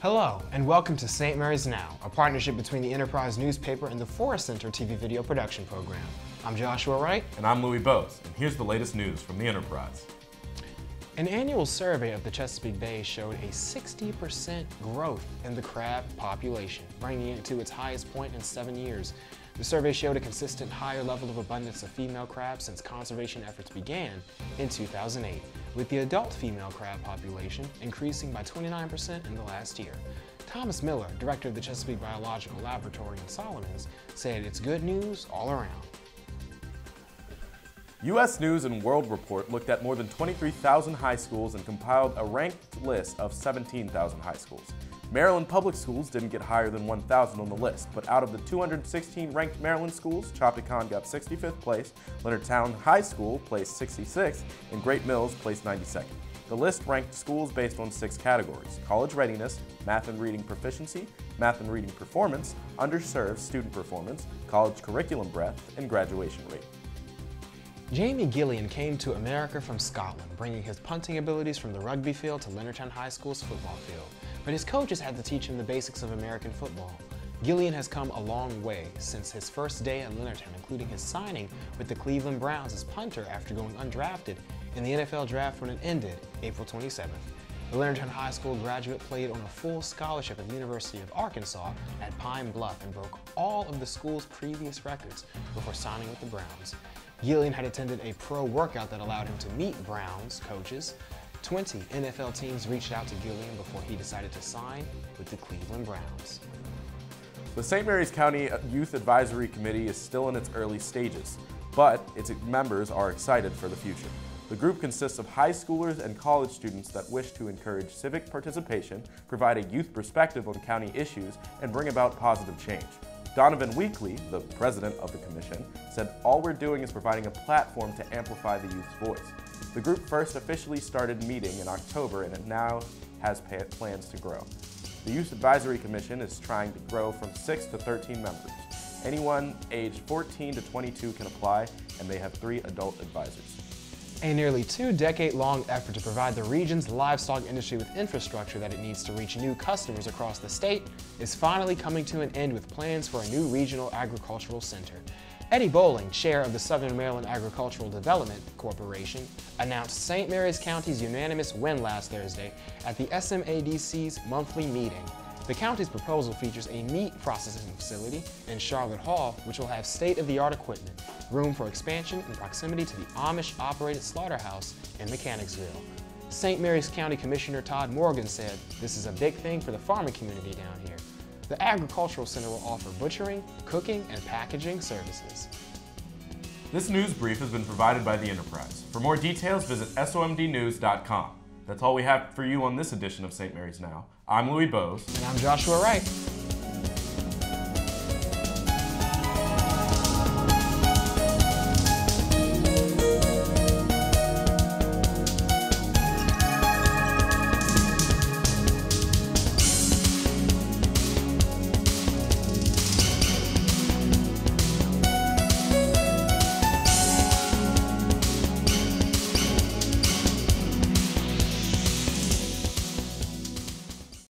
Hello, and welcome to St. Mary's Now, a partnership between the Enterprise newspaper and the Forrest Center TV video production program. I'm Joshua Wright. And I'm Louis Bose, and here's the latest news from the Enterprise. An annual survey of the Chesapeake Bay showed a 60% growth in the crab population, bringing it to its highest point in seven years. The survey showed a consistent higher level of abundance of female crabs since conservation efforts began in 2008, with the adult female crab population increasing by 29% in the last year. Thomas Miller, director of the Chesapeake Biological Laboratory in Solomons, said it's good news all around. U.S. News and World Report looked at more than 23,000 high schools and compiled a ranked list of 17,000 high schools. Maryland public schools didn't get higher than 1,000 on the list, but out of the 216 ranked Maryland schools, Chopticon got 65th place, Leonardtown High School placed 66th, and Great Mills placed 92nd. The list ranked schools based on six categories college readiness, math and reading proficiency, math and reading performance, underserved student performance, college curriculum breadth, and graduation rate. Jamie Gillan came to America from Scotland, bringing his punting abilities from the rugby field to Leonardtown High School's football field. But his coaches had to teach him the basics of American football. Gillan has come a long way since his first day at Leonardtown, including his signing with the Cleveland Browns as punter after going undrafted in the NFL draft when it ended April 27th. The Leonardtown High School graduate played on a full scholarship at the University of Arkansas at Pine Bluff and broke all of the school's previous records before signing with the Browns. Gillan had attended a pro workout that allowed him to meet Browns coaches. 20 NFL teams reached out to Gillan before he decided to sign with the Cleveland Browns. The St. Mary's County Youth Advisory Committee is still in its early stages, but its members are excited for the future. The group consists of high schoolers and college students that wish to encourage civic participation, provide a youth perspective on county issues, and bring about positive change. Donovan Weekly, the president of the commission, said all we're doing is providing a platform to amplify the youth's voice. The group first officially started meeting in October and it now has plans to grow. The Youth Advisory Commission is trying to grow from 6 to 13 members. Anyone aged 14 to 22 can apply, and they have three adult advisors. A nearly two decade long effort to provide the region's livestock industry with infrastructure that it needs to reach new customers across the state is finally coming to an end with plans for a new regional agricultural center. Eddie Bowling, chair of the Southern Maryland Agricultural Development Corporation, announced St. Mary's County's unanimous win last Thursday at the SMADC's monthly meeting. The county's proposal features a meat processing facility in Charlotte Hall, which will have state-of-the-art equipment, room for expansion, and proximity to the Amish-operated slaughterhouse in Mechanicsville. St. Mary's County Commissioner Todd Morgan said, this is a big thing for the farming community down here. The Agricultural Center will offer butchering, cooking, and packaging services. This news brief has been provided by the Enterprise. For more details, visit somdnews.com. That's all we have for you on this edition of St. Mary's Now. I'm Louis Bose. And I'm Joshua Wright.